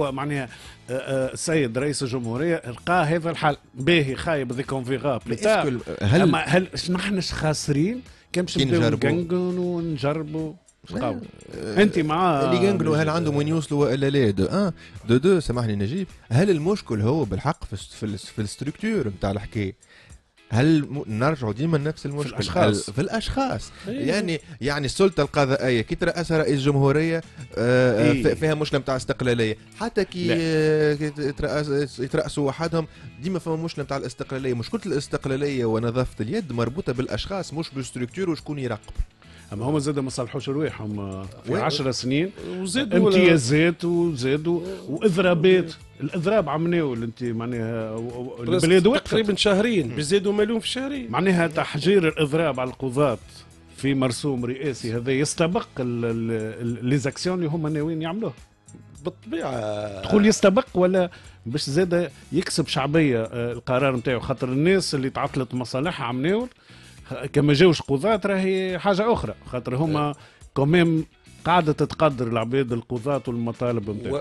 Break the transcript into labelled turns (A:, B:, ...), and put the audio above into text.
A: معناها آه، آه، السيد رئيس الجمهورية لقى هذا الحل باهي خايب ذي كونفيغاب
B: هل
A: هل هل نحنش خاسرين؟ كان باش نبداو
B: نجربوا.
A: نقنقنوا ونجربوا
B: آه،
A: أنت مع
B: اللي ينقلوا هل عندهم وين يوصلوا وإلا لا؟ دو أن. دو دو سامحني نجيب. هل المشكل هو بالحق في في, في الستركتور نتاع الحكاية؟ هل. نرجعوا ديما لنفس المشكل
A: الأشخاص.
B: هل- في الأشخاص
C: إيه.
B: يعني يعني السلطه القضائيه كي ترأسها رئيس جمهورية آه
A: إيه.
B: ف- فيها مشكلة نتاع استقلاليه حتى كي. آه، كي يترأس يترأسوا وحدهم ديما فما مشكلة نتاع الاستقلالية مشكله الاستقلالية ونظافه اليد مربوطة بالأشخاص مش بال structure وشكون يراقب
A: أما هما زاد ما صلحوش رواحهم آه، في
B: وين-
A: 10 سنين.
C: وزادوا
A: امتيازات وزادوا واضرابات الاضراب عملناه انت معناها و- و-
C: البلاد
A: وقفت.
C: تقريبا شهرين بيزيدوا مليون في شهرين.
A: معناها تحجير الاضراب على القضاة في مرسوم رئاسي هذا يستبق les actions اللي هما ناويين يعملوه.
C: بالطبيعة.
A: تقول يستبق ولا باش زاد يكسب شعبية آه، القرار نتاعو خاطر الناس اللي تعطلت مصالحها عمناول كما جاوش قضاة راهي حاجة أخرى. خاطر هما quand même قاعدة تتقدر العباد القضاة والمطالب نتاعو
C: و-